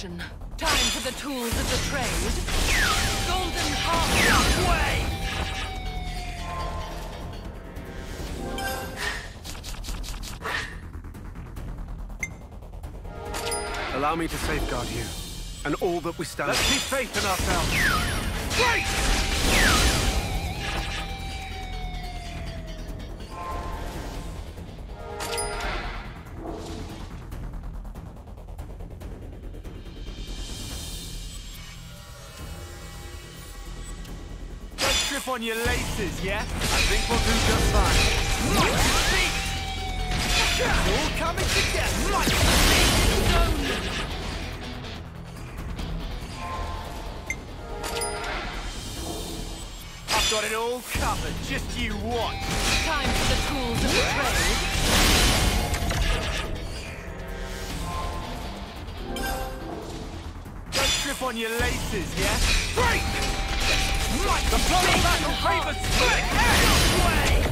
destruction. Time for the tools of the trade. Golden Heart way! Allow me to safeguard you, and all that we stand Let's keep faith in ourselves. Great! On your laces, yeah? I think we'll do just fine. Right feet! All coming together! Right feet! I've got it all covered, just you watch. Time for the tools of the trade. Don't trip on your laces, yeah? Break! The blow battle favors split! Way!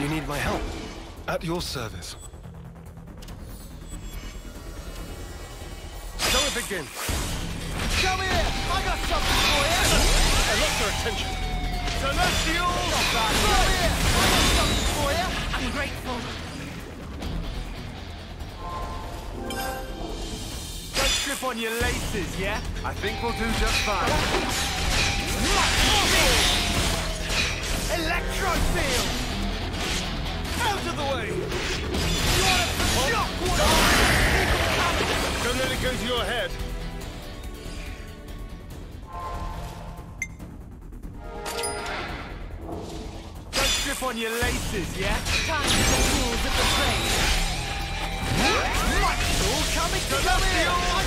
You need my help. At your service. So it begins. On your laces, yeah? I think we'll do just fine. Electro field! Out of the way! You want a shockwave? Don't let it go to your head. Don't trip on your laces, yeah? Time for the tools of the trade. Right, all coming together! I got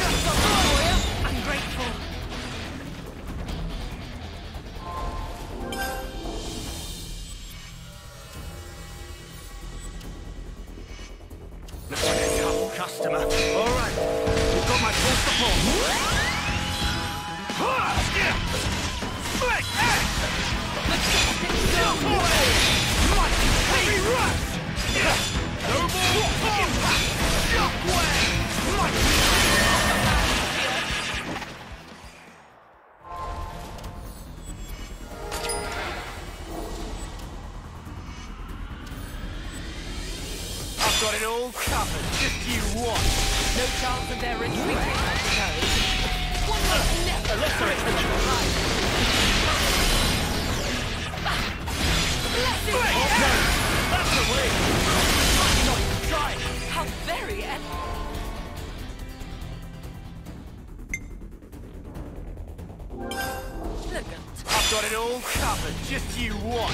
all. Just you watch.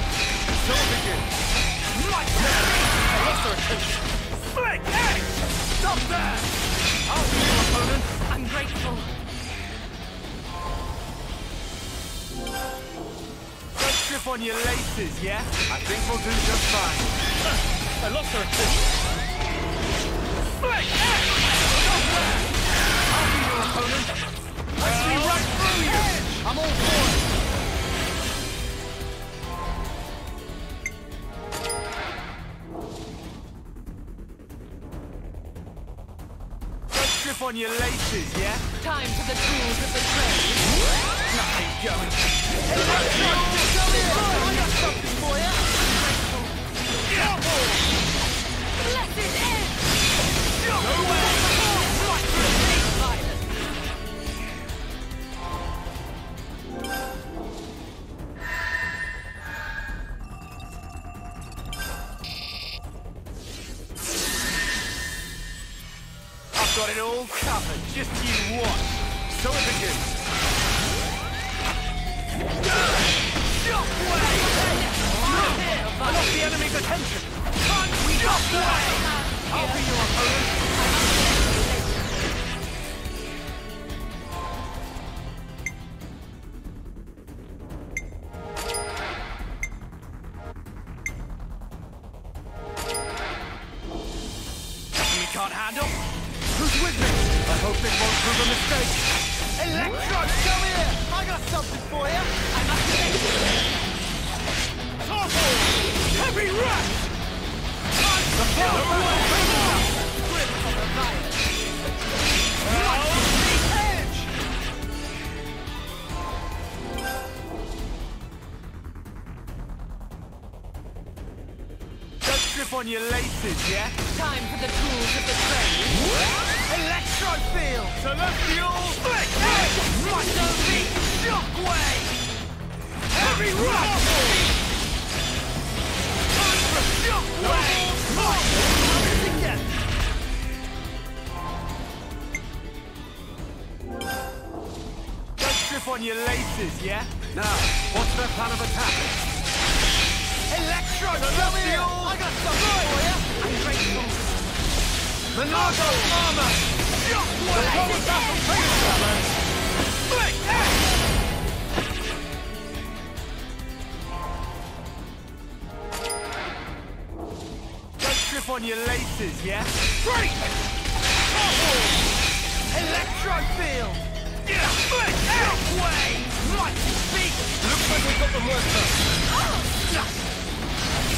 So it begins. Right there. I lost their attention. Flick! Hey! Stop there! I'll be your opponent. I'm grateful. Don't trip on your laces, yeah? I think we'll do just fine. I lost their attention. Flick! Hey! Stop there! I'll be your opponent. I see right through you. I'm all for it. On your laces, yeah? Time for the tools of the trade. Nothing going.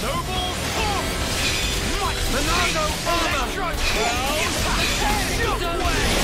Noble! Mighty Monargo armor! Electro Shockwave!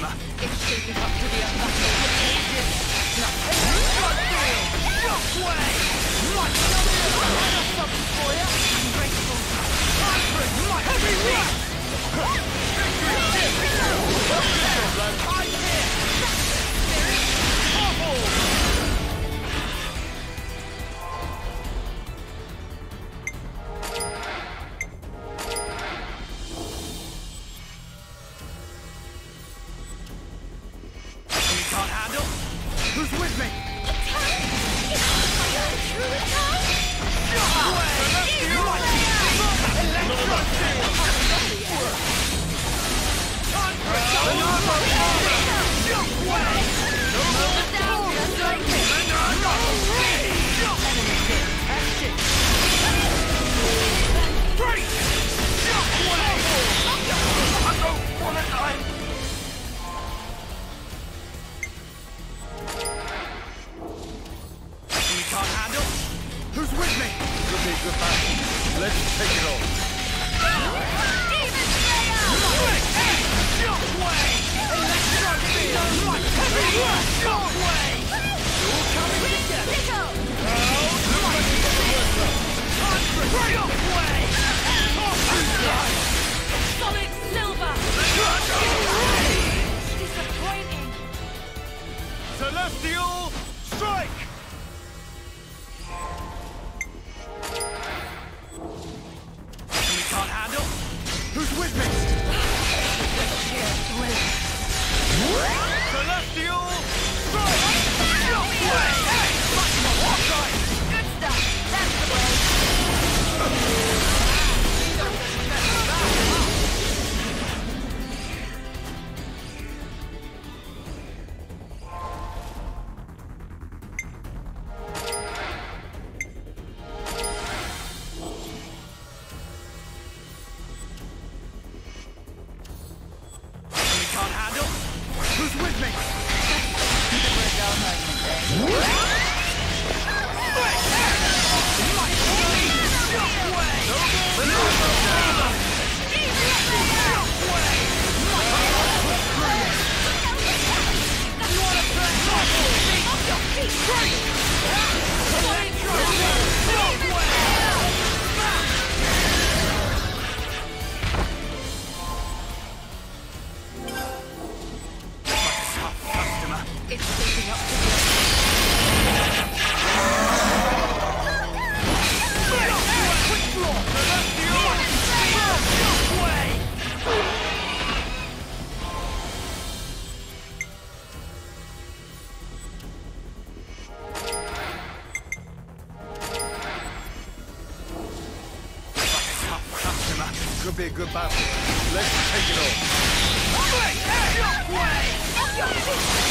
It's shaping up to be a battle with the ages. Nothing Bloodfield! Rockway! Montgomery! And a sub-destroyer! Grateful! Hybrid! Mighty! Heavy Rush! Victory! Victory! Victory! Victory! a good battle. Let's take it off. Out your way! Out your way!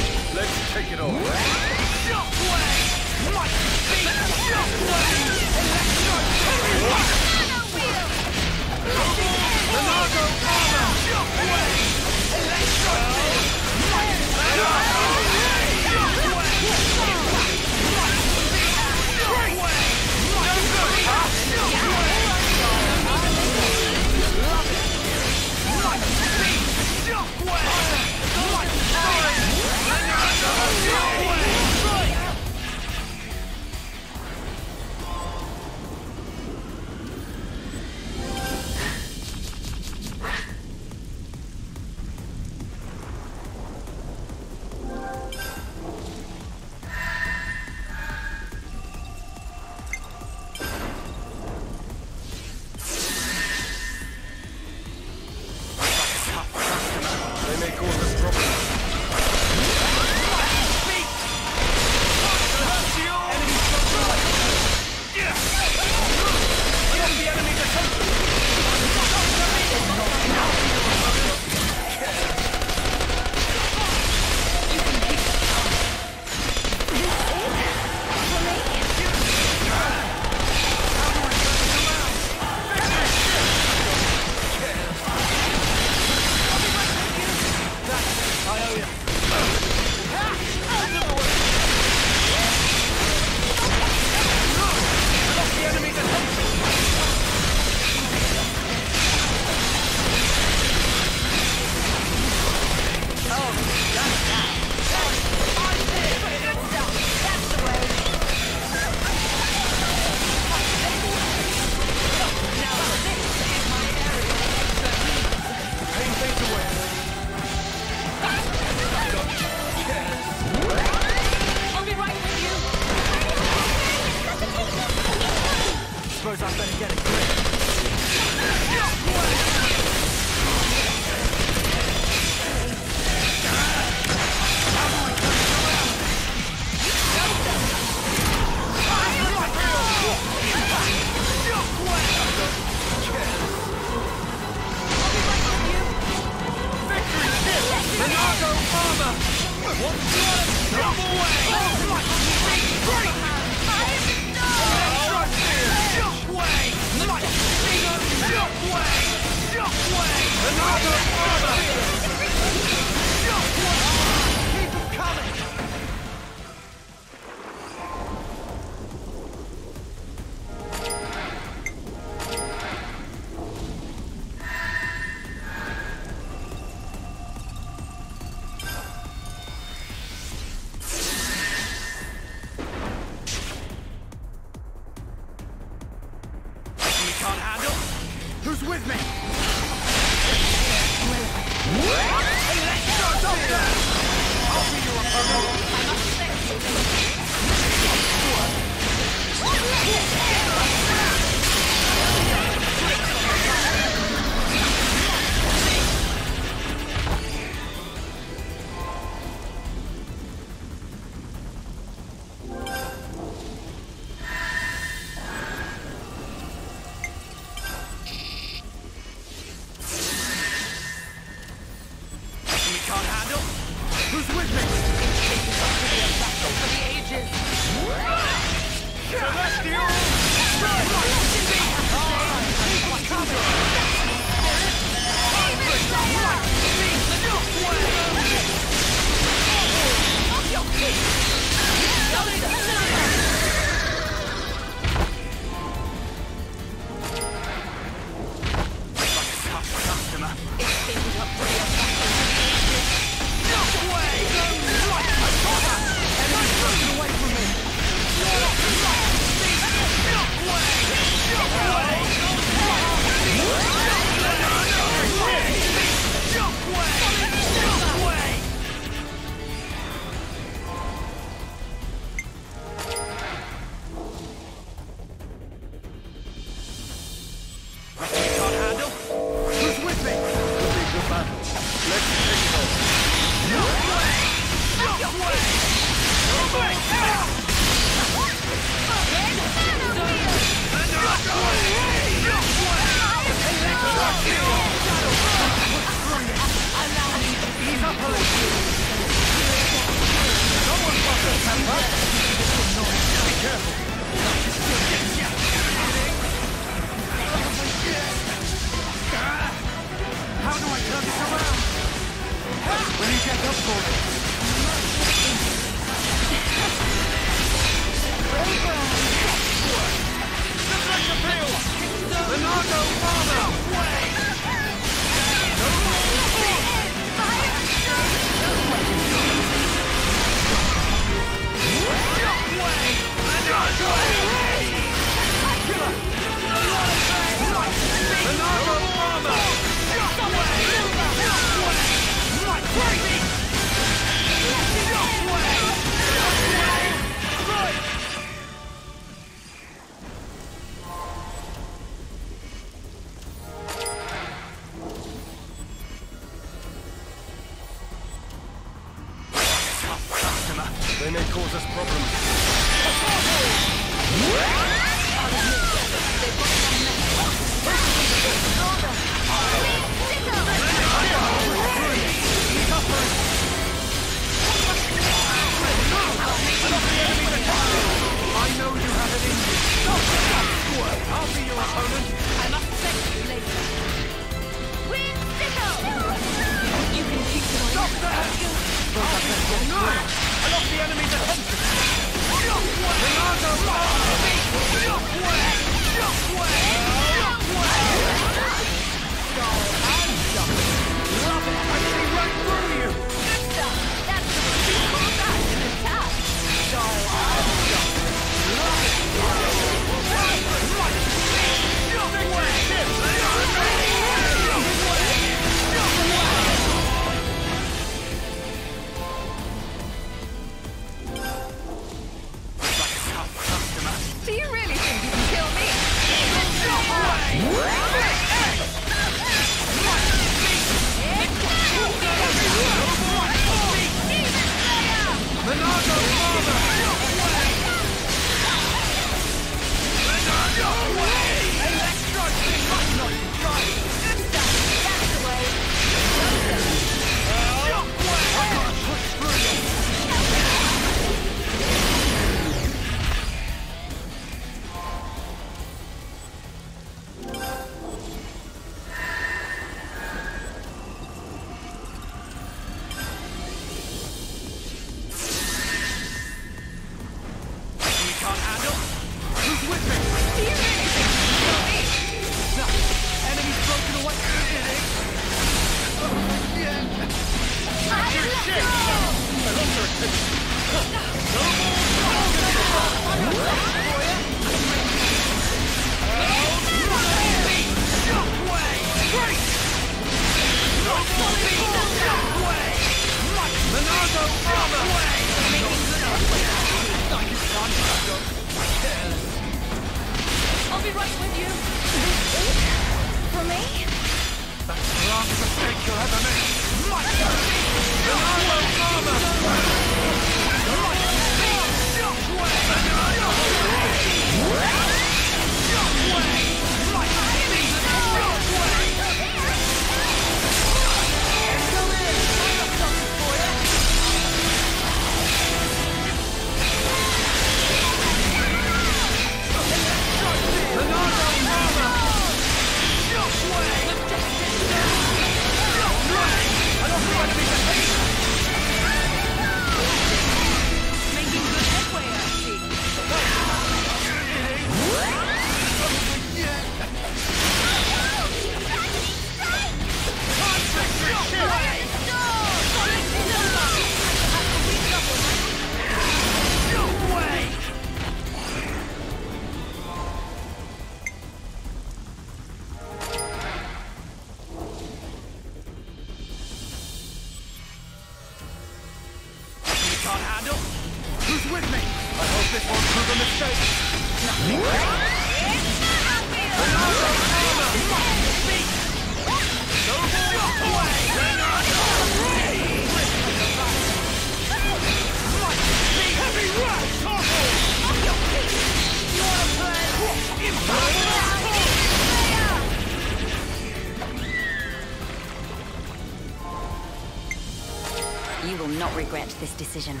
This decision.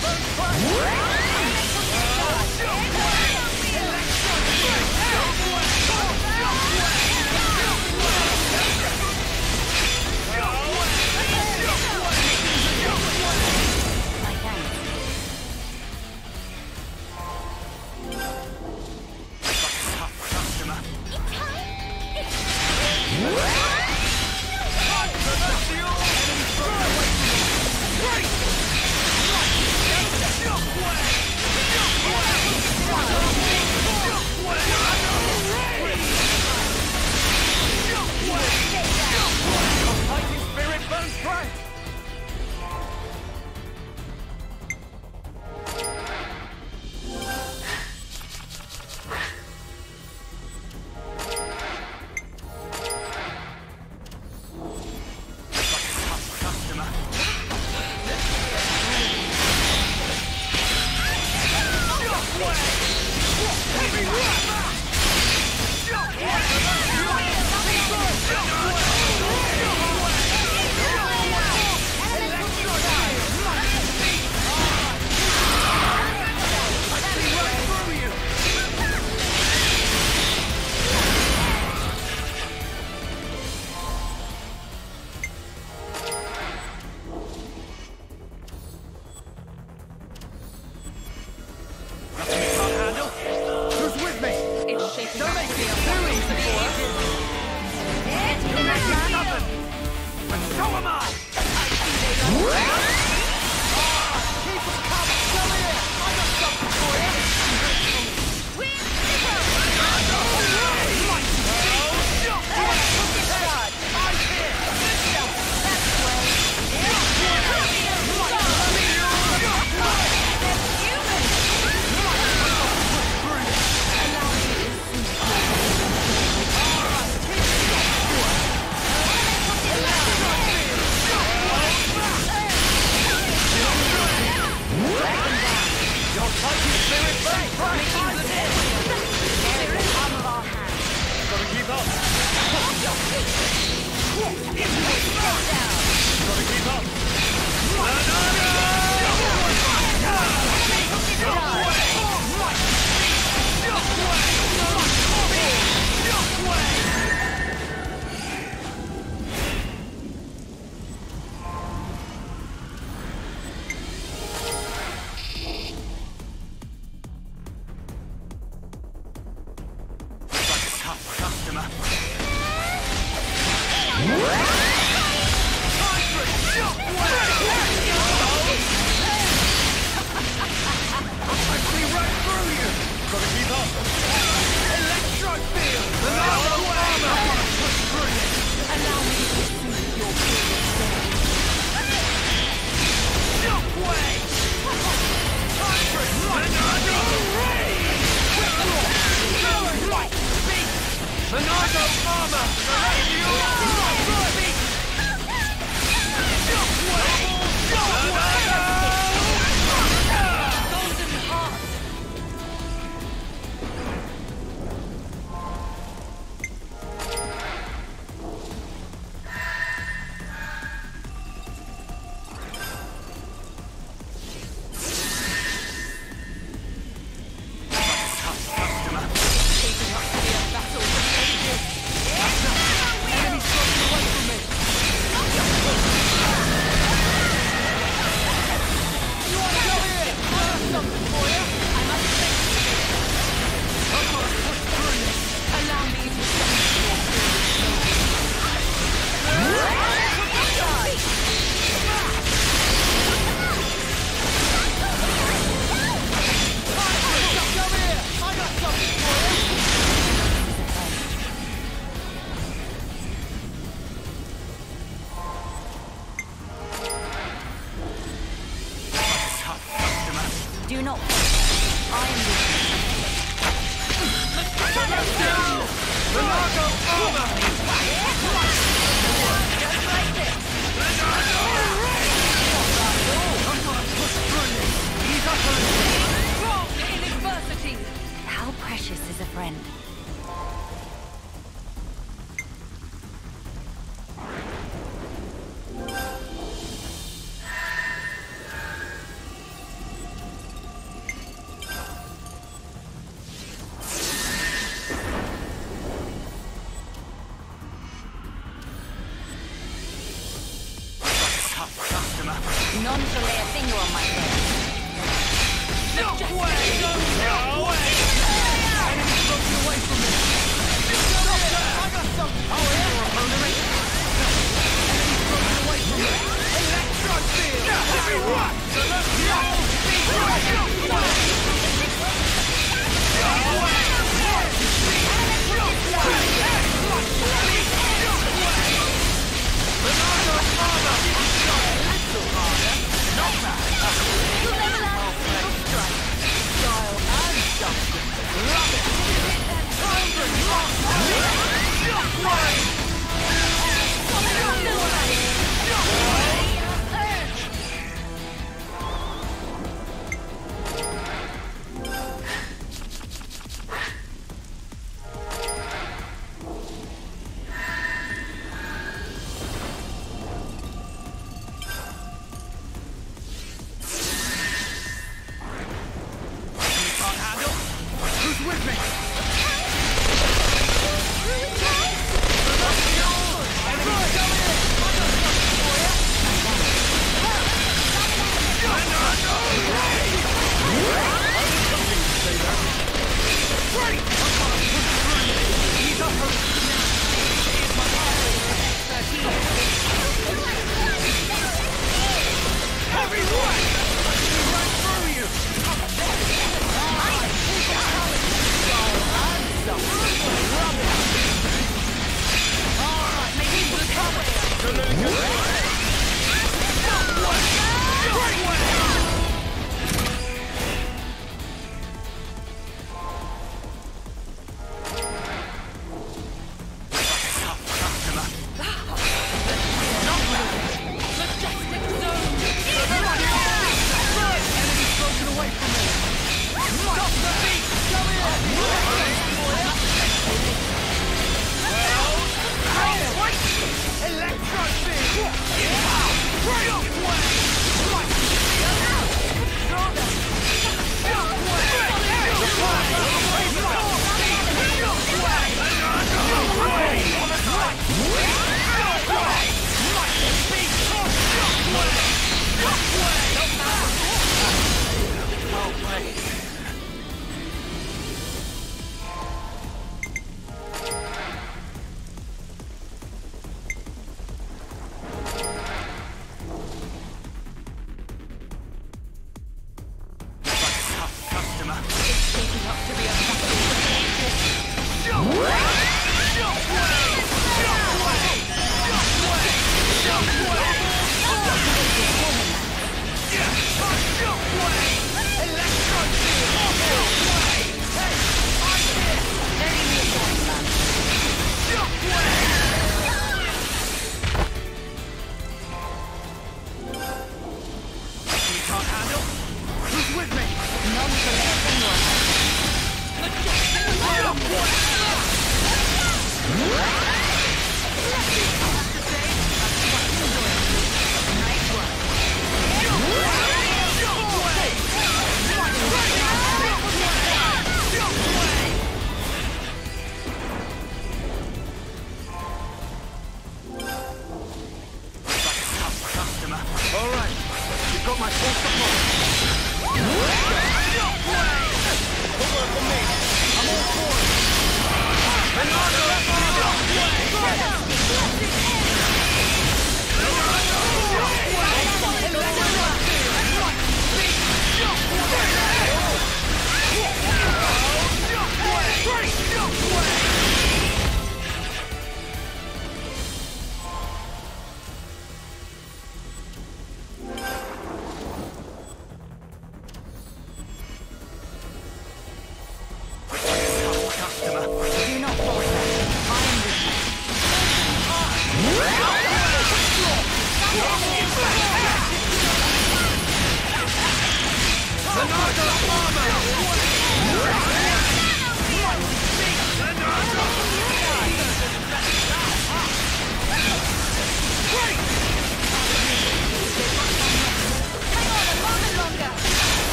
My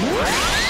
What?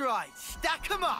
right. Stack 'em up.